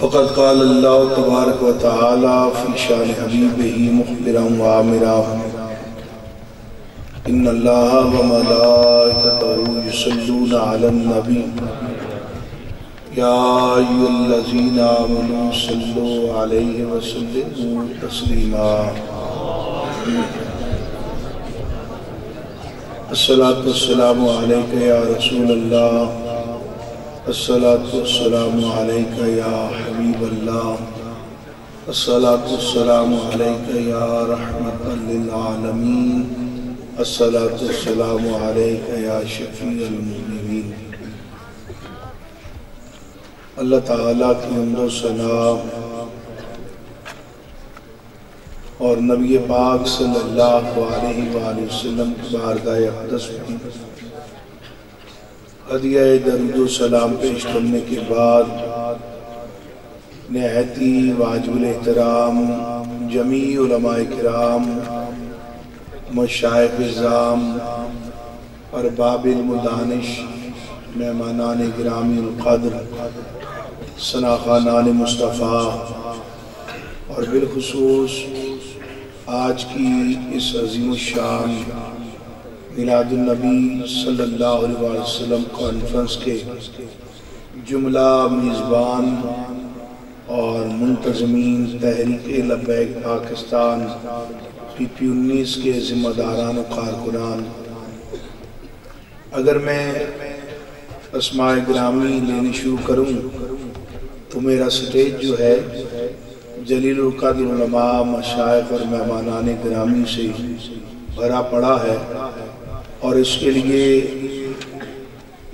फ़कत काल अल्लाह तबारक व ताली फ़ी शान हबीब ही मुखबिरा वामिरा इन अल्लाह व मलाइकतहु अलन नबी या अय्युहल्लज़ीना आमनू सल्लु अलैहि व सल्लिमू तस्लीमा अलैका या रसूल अल्लाह अलैका या हबीब अल्लाह सना और नबी पाक सल्लल्लाहु अलैहि वसल्लम अक़दस में हदिया दरुद सलाम पेश करने के बाद नहती वाजुल एहतराम, जमी कराम मशाइज़ाम और बाबिल मुदानिश मेहमानान ग्रामी कद्र सनाखानान मुस्तफ़ा और बिलखसूस आज की इस अजीम शान मिलादुलनबी सल्लल्लाहु वसल्लम कॉन्फ्रेंस के जुमला, मेज़बान और मुंतजमीन, तहरीक लबैक, पाकिस्तान पी पी उन्नीस के ज़िम्मेदारान कारकुनान। अगर मैं असमाय ग्रामी लेनी शुरू करूँ तो मेरा स्टेज जो है जलीलमा मशाइ और मेहमानान ग्रामी से भरा पड़ा है। और इसके लिए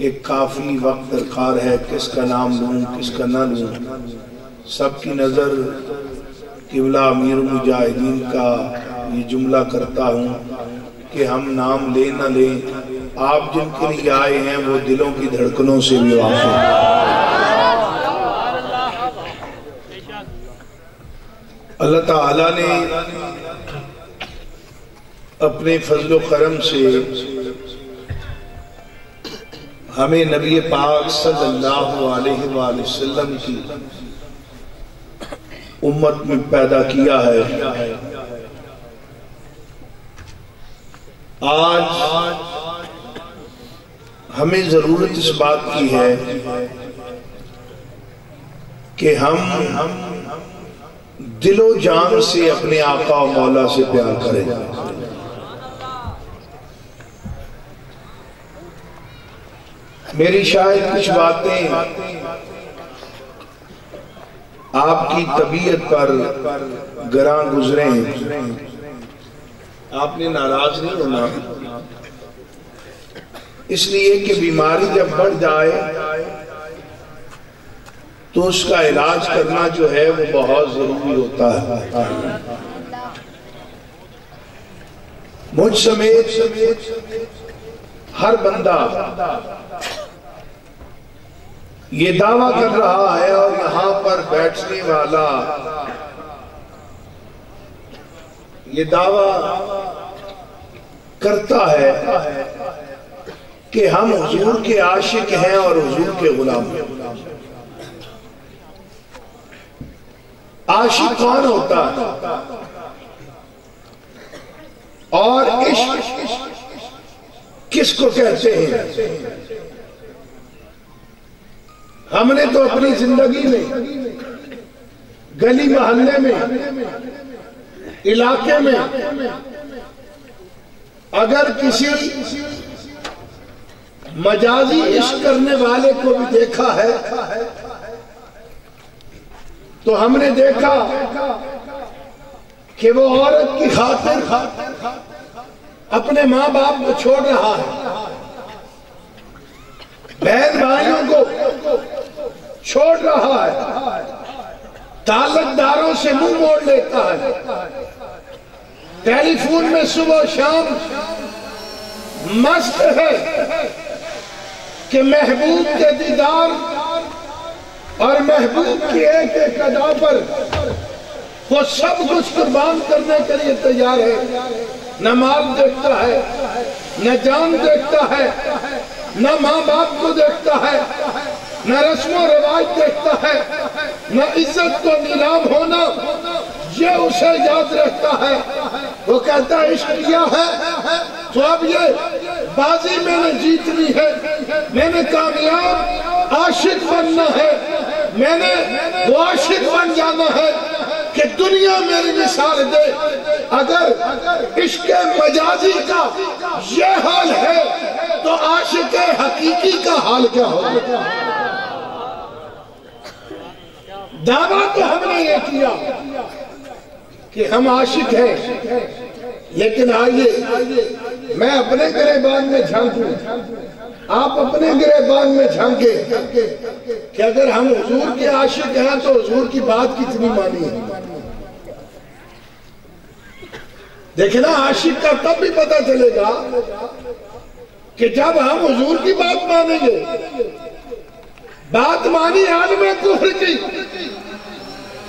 एक काफ़ी वक्त दरकार है, किसका नाम लूँ, किसका ना लूँ। सबकी नज़र किबला अमीर मुजाहिदीन का ये जुमला करता हूँ कि हम नाम ले ना लें। आप जिनके लिए आए हैं, वो दिलों की धड़कनों से भी वाकिफ अल्लाह ताला ने अपने फजल करम से हमें नबी पाक सल्लल्लाहु अलैहि वसल्लम की उम्मत में पैदा किया है। आज हमें ज़रूरत इस बात की है कि हम दिलो जान से अपने आका और मौला से प्यार करें। मेरी शायद कुछ बातें आपकी तबीयत पर गरा गुजरे। आपने नाराज़ नहीं होना। इसलिए कि बीमारी जब बढ़ जाए तो उसका इलाज करना जो है वो बहुत ज़रूरी होता है। मुझ समेत हर बंदा ये दावा कर रहा है और यहाँ पर बैठने वाला। ये दावा करता है कि हम हजूर के आशिक हैं और हजूर के गुलाम हैं। आशिक कौन होता है? और इश्क किसको कहते हैं? हमने तो अपनी ज़िंदगी में, गली मोहल्ले में, इलाके में, अगर किसी मजाजी इश्क करने वाले को भी देखा है तो हमने देखा कि वो औरत की खातिर अपने माँ बाप को छोड़ रहा है। बहन भाइयों को छोड़ रहा है। तालकदारों से मुँह मोड़ लेता है। टेलीफोन में सुबह शाम मस्त है कि महबूब के दीदार और महबूब की एक एक अदा पर वो सब कुछ कुर्बान करने के लिए तैयार है। न माल देखता है, न जान देखता है, न माँ बाप को देखता है। न रस्मो रिवाज देखता है, न इज़्ज़त को नीलाम होना, ये उसे याद रखता है। वो कहता है, इश्क किया है? तो अब ये बाजी मैंने जीत ली है। मैंने कामयाब आशिक बनना है। मैंने वो आशिक बन जाना है कि दुनिया मेरी मिसाल दे। अगर इश्क मजाजी का ये हाल है तो आशिक हकीकी का हाल क्या होगा? दावा तो हमने ये किया कि हम आशिक हैं। लेकिन आइए, मैं अपने गिरेबान में झांकू। आप अपने गिरेबान में झांके कि अगर हम हजूर के आशिक हैं तो हजूर की बात कितनी मानी है? देखना आशिक का तब भी पता चलेगा कि जब हम हजूर की बात मानेंगे बात मानी आलम कुफर की,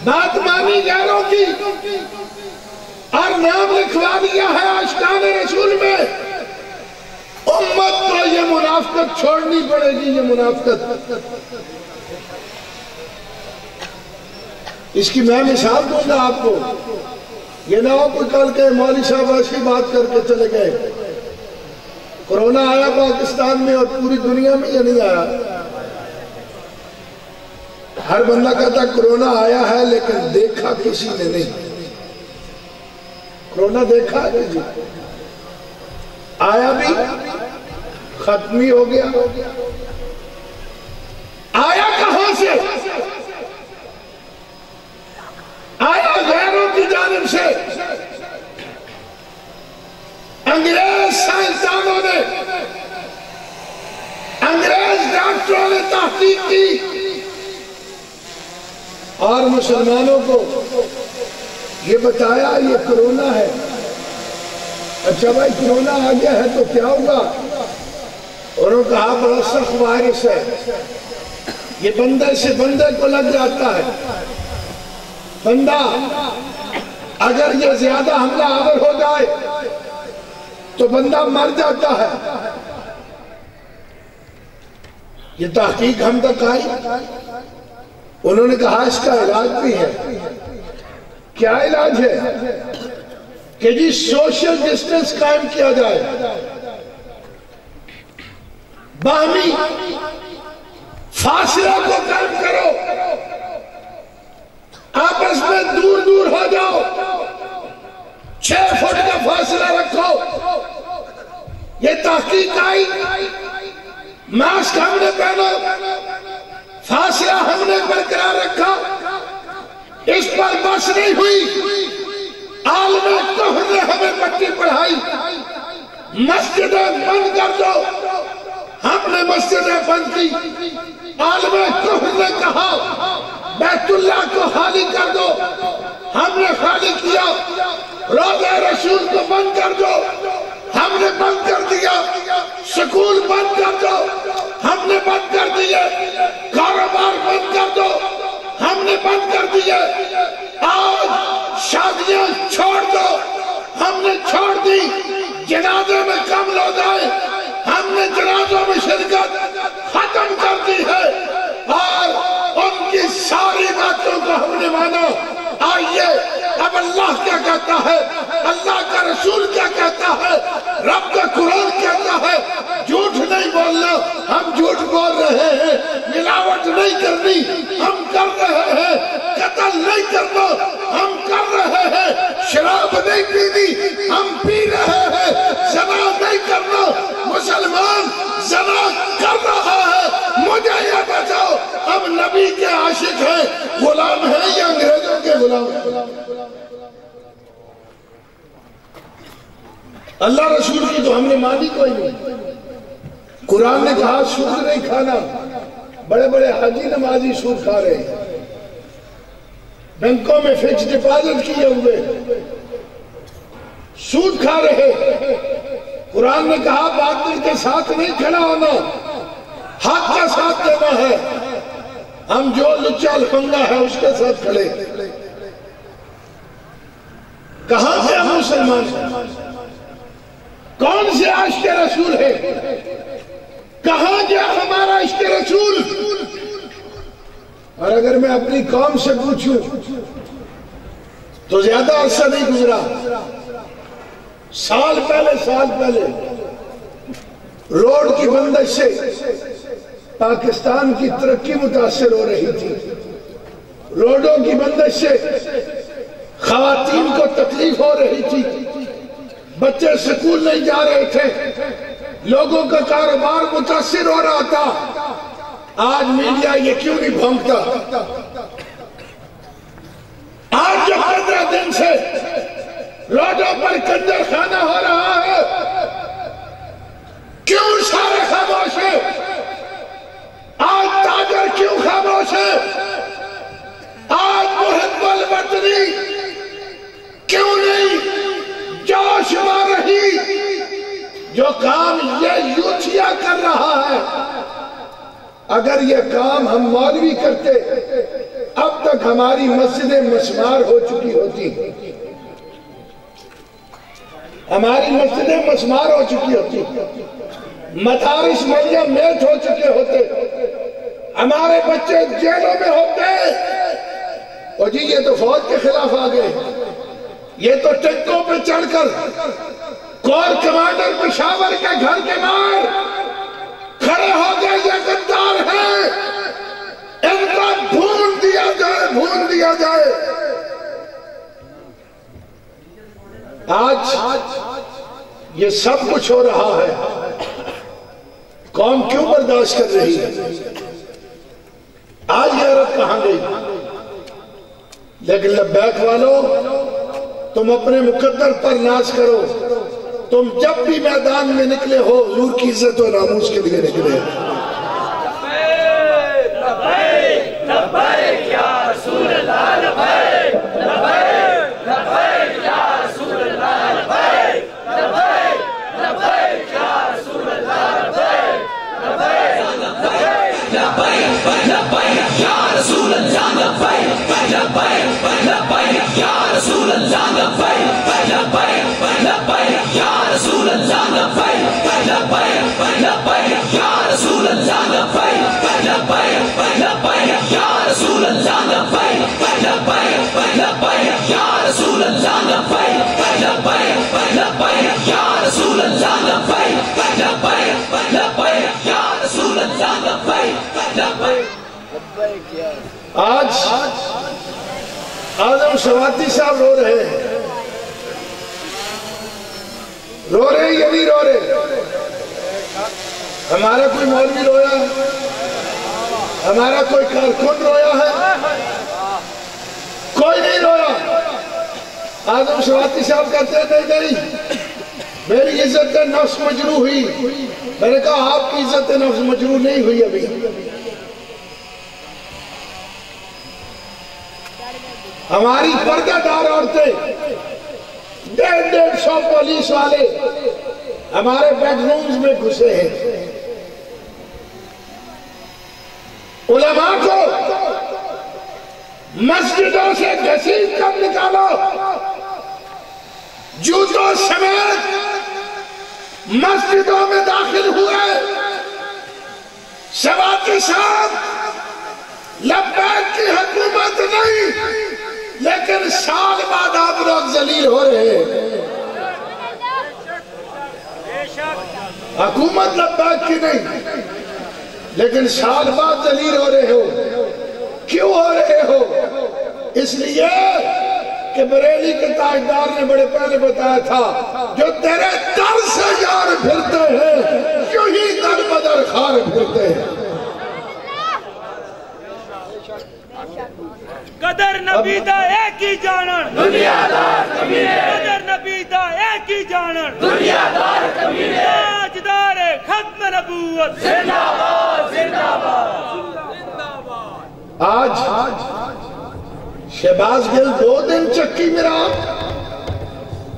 बात मानी गैरों की, और नाम लिखवा दिया है आशकान रसूल में। उम्मत को ये मुनाफ्त छोड़नी पड़ेगी, ये मुनाफ्त इसकी मैं मिसाल दूँगा आपको। ये ना हो कोई कल के मौली साहब ऐसी बात करके चले गए। कोरोना आया पाकिस्तान में और पूरी दुनिया में ये नहीं आया। हर बंदा कहता, कोरोना आया है, लेकिन देखा किसी ने नहीं। कोरोना देखा जी। आया भी, खत्म ही हो गया। आया कहाँ से? आया गैरों की जानब से। अंग्रेज़ साइंसदानों ने, अंग्रेज़ डॉक्टरों ने तहकीक की। और मुसलमानों को ये बताया, ये कोरोना है। अच्छा भाई, कोरोना आ गया है तो क्या होगा? उन्होंने कहा, बड़ा सख्त वायरस है। ये बंदर से बंदर को लग जाता है। बंदा, अगर ये ज़्यादा हमला आवर हो जाए तो बंदा मर जाता है। ये तहकीक हम तक आई? उन्होंने कहा, इसका इलाज भी है। क्या इलाज है? कि जी सोशल डिस्टेंस कायम किया जाए। बाहमी फासला को कायम करो। आपस में दूर दूर हो जाओ। छह फुट का फासला रखो। ये तहकीक आई मास्क हमने पहनो नहीं हुई। आलम कुफर ने हमें पट्टी पढ़ाई मस्जिदें बंद कर दो। हमने मस्जिदें बंद की। आलम कुफर ने कहा बैतुल्ला को खाली कर दो। हमने खाली किया। रोजा रसूल को बंद कर दो। हमने बंद कर दिया। स्कूल बंद कर दो। हमने बंद कर दिए। कारोबार बंद कर दो। हमने बंद कर दिए। आज शादियाँ छोड़ दो। हमने छोड़ दी। जनाजे में कम लोग आए हमने जनाजों में शिरकत खत्म कर दी है। और उनकी सारी बातों को हमने माना। आइए, अब अल्लाह क्या कहता है? अल्लाह का रसूल क्या कहता है? रब का कुरान कहता है? झूठ नहीं बोलना। हम झूठ बोल रहे हैं। मिलावट नहीं करनी। नहीं करना हम कर रहे हैं। शराब नहीं पीनी, हम पी रहे हैं। जना नहीं करना मुसलमान जना कर रहा है। मुझे यह बताओ, अब नबी के आशिक है, गुलाम है या अंग्रेज़ों के गुलाम है? अल्लाह रसूल की तो हमने मानी कोई नहीं। कुरान ने कहा सूद नहीं खाना। बड़े बड़े हाजी नमाजी सूद खा रहे हैं। बैंकों में फिक्स डिपॉजिट किए हुए। सूद खा रहे। कुरान ने कहा बातिल के साथ नहीं खड़ा होना, हाथ का साथ देना है। हम जो लुच्चा लफंगा है, उसके साथ खड़े। कहाँ से हम मुसलमान कौन से आश के रसूल है? कहा गया हमारा इश्क रसूल? और अगर मैं अपनी कौम से पूछूँ तो ज़्यादा अरसा नहीं गुजरा। साल पहले साल पहले, रोड की बंदिश से पाकिस्तान की तरक्की मुतासर हो रही थी। रोडों की बंदिश से खातन को तकलीफ़ हो रही थी। बच्चे स्कूल नहीं जा रहे थे। लोगों का कारोबार मुतासर हो रहा था। आज मीडिया ये क्यों नहीं भोंगता? आज जो पंद्रह दिन से रोडों पर कंजर खाना हो रहा है, क्यों सारे खामोश है? आज ताजर क्यों खामोश है? आज मोहब्बल बदनी क्यों नहीं? जोश मार रही, जो काम ये यूथिया कर रहा है अगर ये काम हम मौलवी करते, अब तक हमारी मस्जिदें मशमार हो चुकी होती। हमारी मस्जिदें मशमार हो चुकी होती। मदारिस मरिया मेट हो चुके होते। हमारे बच्चे जेलों में होते। और जी, ये तो फौज के खिलाफ आ गए। ये तो टैंकों पे चढ़कर, कोर कमांडर पिशावर के घर के बाहर खड़े हो गए, ये गद्दार हैं। इनका भून दिया जाए, भून दिया जाए। आज ये सब कुछ हो रहा है। कौन क्यों बर्दाश्त कर रही है? आज ये औरत कहाँ गई? लेकिन लब्बैक वालों, तुम अपने मुकद्दर पर नाश करो। तुम जब भी मैदान में निकले हो हजूर की इज़्ज़त और नामूज के लिए निकले आज शवाती साहब रो रहे हैं। रो रहे ये भी रो रहे हमारा कोई मौलवी रोया है? हमारा कोई कारकुन रोया है? कोई नहीं रोया। आज़म शवाती साहब कहते नहीं नहीं। मेरी इज़्ज़त नफ्स मजरू हुई। मैंने कहा, आपकी इज़्ज़त नफ्स मजरू नहीं हुई अभी। हमारी पर्दादार औरतें डेढ़ डेढ़ सौ पुलिस वाले हमारे बेडरूम्स में घुसे हैं। उलमा को मस्जिदों से घसीट कर निकालो। जूतों समेत मस्जिदों में दाखिल हुए। सभा के साल बाद आप लोग जलील हो रहे हैं। हुकूमत लब्बैक की नहीं, लेकिन साल बाद जलील हो रहे हो। क्यों हो रहे हो? इसलिए कि बरेली के ताजदार ने बड़े पहले बताया था, जो तेरे दर से यार फिरते हैं क्यों ही दर बदर खार फिरते हैं। कदर नबी दा एक ही जानन दुनियादार कमीने। कदर नबी दा एक ही जानन दुनियादार कमीने। ताजदार खत्म नबूवत। जिंदाबाद जिंदाबाद। आज शहबाज गिल दो दिन चक्की में रहा।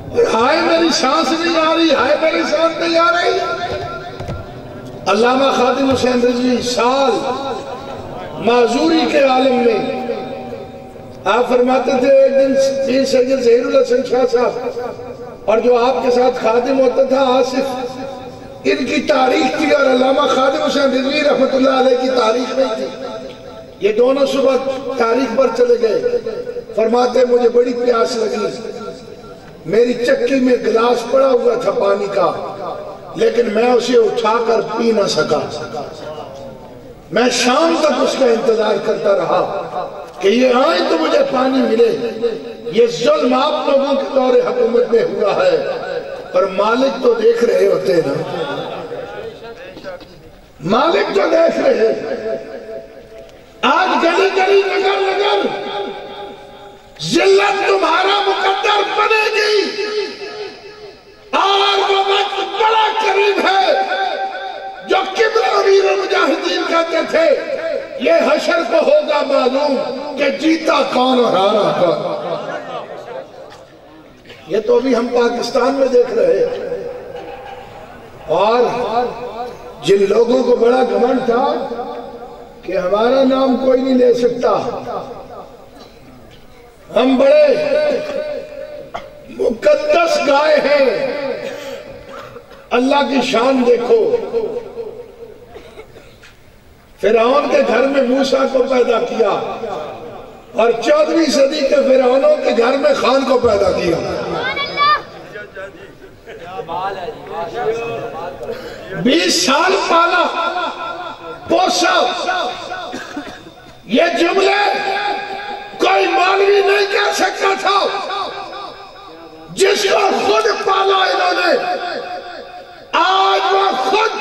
और हाय मेरी सांस नहीं आ रही हाय मेरी सांस नहीं आ रही। अल्लामा खादिम हुसैन रज़ी साल माजूरी के आलम में आप फरमाते थे, एक दिन पीर सैयद जहीरुल हसन शाह साहब और जो आपके साथ खादिम होता था, आसिफ, इनकी तारीख थी और अल्लामा खादिम हुसैन रिजवी अलैह की तारीख नहीं थी। ये दोनों सुबह तारीख पर चले गए। फरमाते, मुझे बड़ी प्यास लगी। मेरी चक्की में गिलास पड़ा हुआ था पानी का, लेकिन मैं उसे उठाकर पी ना सका। मैं शाम तक उसका इंतज़ार करता रहा। कि ये आए तो मुझे पानी मिले। ये जुल्म आप लोगों के दौरे हुकूमत में हुआ है। पर मालिक तो देख रहे होते हैं ना। मालिक तो देख रहे हैं। आज गली गली, नगर नगर, जिल्लत तुम्हारा मुकद्दर बनेगी। और वो वक्त बड़ा करीब है, जो किबला अमीर मुजाहिदीन कहते थे। ये हशर को होगा मालूम कि जीता कौन और हारा कौन। ये तो अभी हम पाकिस्तान में देख रहे हैं। और जिन लोगों को बड़ा घमंड था कि हमारा नाम कोई नहीं ले सकता, हम बड़े मुकद्दस गाय हैं। अल्लाह की शान देखो। फिर के घर में मूसा को पैदा किया और चौदहवीं सदी के फिरौनों के घर में खान को पैदा किया। बीस साल पाला, पोसा। ये जुमले कोई मौलवी नहीं कह सकता था जिसको खुद पाला इन्होंने आज वो खुद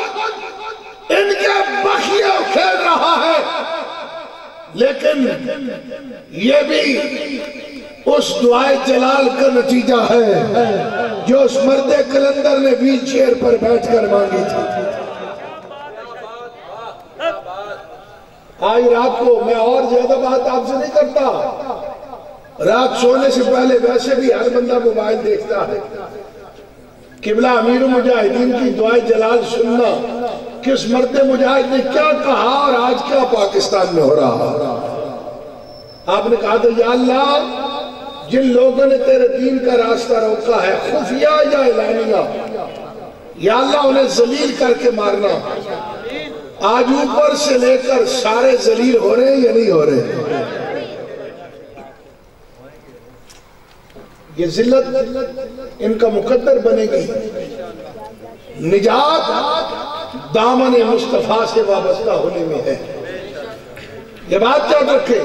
इनके बखिया खेल रहा है लेकिन ये भी उस दुआए जलाल का नतीजा है, जो उस मर्द कलंदर ने व्हील चेयर पर बैठकर मांगी थी। आज रात को, मैं और ज़्यादा बात आपसे नहीं करता। रात सोने से पहले वैसे भी हर बंदा मोबाइल देखता है। किबला अमीर मुजाहिदीन की दुआए जलाल सुनना, किस मर्द मुजाहिद ने क्या कहा और आज क्या पाकिस्तान में हो रहा आपने कहा तो या अल्लाह, जिन लोगों ने तेरे दीन का रास्ता रोका है, खुफिया या एलानिया या अल्लाह उन्हें जलील करके मारना, आज ऊपर से लेकर सारे जलील हो रहे हैं या नहीं हो रहे? ये जिल्लत इनका मुकद्दर बनेगी। निजात दामन मुस्तफ़ा से वाबस्ता होने में है। ये बात याद रखे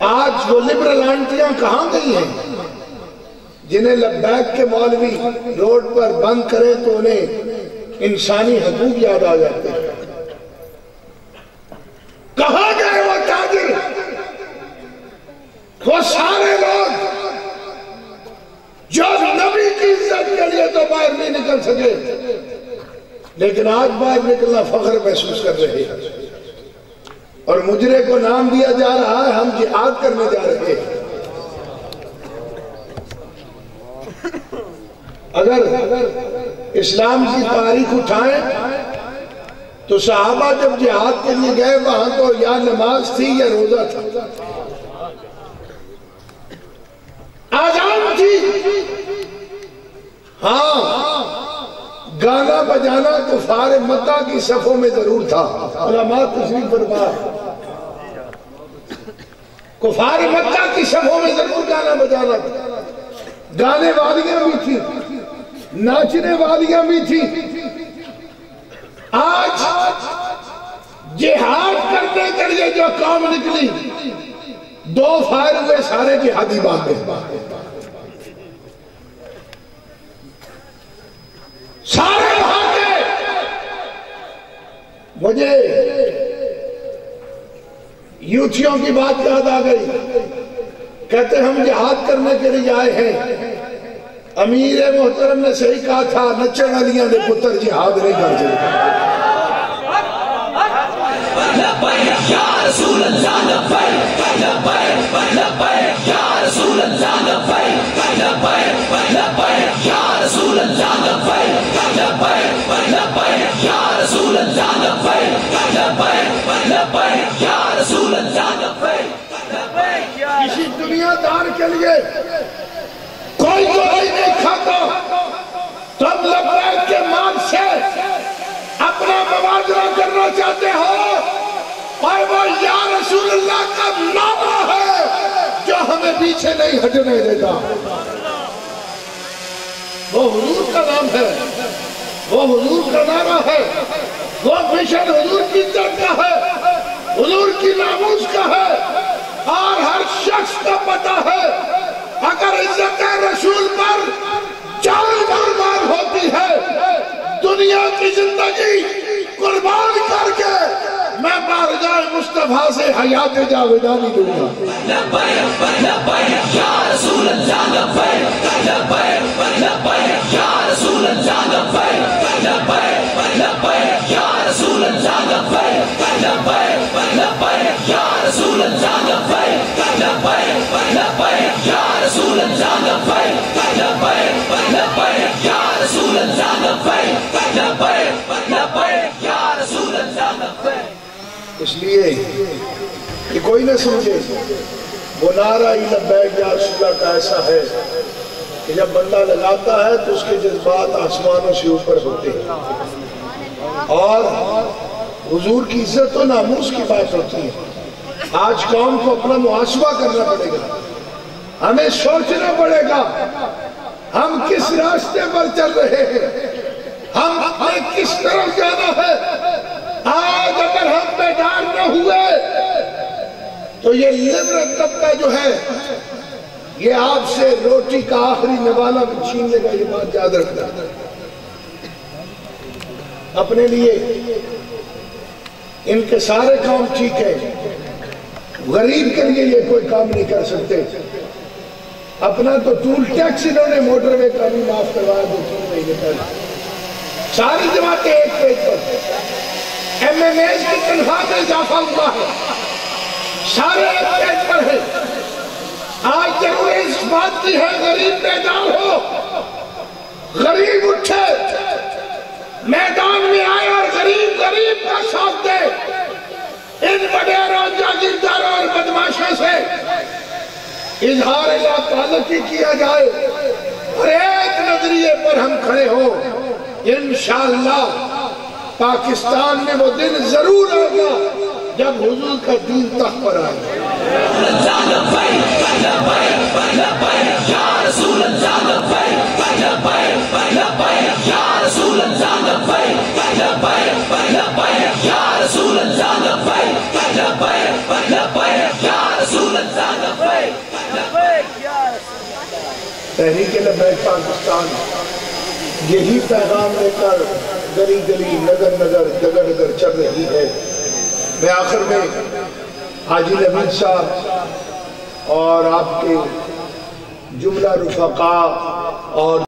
आज वो लिबरल आंटियाँ कहाँ गई हैं? जिन्हें लब्बैक के मौलवी रोड पर बंद करें तो उन्हें इंसानी हकूक याद आ जाते हैं। कहा गए वो ताजिर वो सारे लोग जो नबी की इज़्ज़त के लिए तो बाहर नहीं निकल सके, लेकिन आज बाहर निकलना फख्र महसूस कर रहे हैं। और मुजरे को नाम दिया जा रहा है, हम जिहाद करने जा रहे हैं। अगर इस्लाम की तारीख उठाएँ तो साहबा जब जिहाद के लिए गए, वहाँ तो या नमाज़ थी या रोजा था। आज़ाद थी। हाँ गाना बजाना कुफार मक्का की सफों में ज़रूर था। कुफार मक्का की सफों में ज़रूर गाना बजाना था। गाने वालियाँ भी थी, नाचने वालियाँ भी थी। आज जिहाद करने के लिए जो काम निकली, दो फायर हुए सारे जिहादी बातें सारे भागे मुझे यूथियों की बात याद आ गई। कहते हम जिहाद करने के लिए आए हैं। अमीर मोहतरम ने सही कहा था नचन वालिया के पुत्र, जिहाद नहीं कर सकते का नारा है, जो हमें पीछे नहीं, हटने देता। वो हुजूर का नाम है, वो हुजूर का नारा है, वो मिशन हुजूर की इज़्ज़त का है, हुजूर की नामूस का है, और हर शख्स का पता है, अगर इज़्ज़त रसूल पर जान कुर्बान होती है, दुनिया की ज़िंदगी कुर्बान करके मैं बारदार मुस्तफ़ा से हयात जावेदानी दूँगा इसलिए कि कोई ना समझे वो नारा ही लब्बैक या का ऐसा है कि जब बंदा लगाता है तो उसके जज्बात आसमानों से ऊपर होते हैं। और हुजूर की इज़्ज़त और नामूस की बात होती है। आज कौम को अपना मुआसबा करना पड़ेगा। हमें सोचना पड़ेगा, हम किस रास्ते पर चल रहे हैं? हमें किस तरफ़ जाना है? आज अगर हम बेदार न हुए तो ये लिबरत तबका जो है, ये आपसे रोटी का आखिरी नवाला भी छीन लेगा ये बात याद रखना। अपने लिए इनके सारे काम ठीक है। गरीब के लिए ये कोई काम नहीं कर सकते। अपना तो टूल टैक्स इन्होंने मोटरवे का भी माफ़ करवाया दो तीन महीने पहले। सारी जमातें एक पेज पर। एम एम एस की तनख्वाह में इजाफा हुआ है। सारे पेज पर है। आज ज़रूरी इस बात की है, गरीब मैदान हो, गरीब उठे, मैदान में आए और गरीब गरीब का साथ दे। इन वडेरों जागीरदारों और बदमाशों से इजहार ताल्लुक ही किया जाए और एक नज़रिए पर हम खड़े हो। इंशाला पाकिस्तान में वो दिन ज़रूर आएगा जब हुजूर का दीन तक पर तहरीक लबैक पाकिस्तान, यही पैगाम लेकर गली गली, नगर नगर चल रही है। मैं आखिर में हाजी रहमान साहब और आपके जुमला रुफका और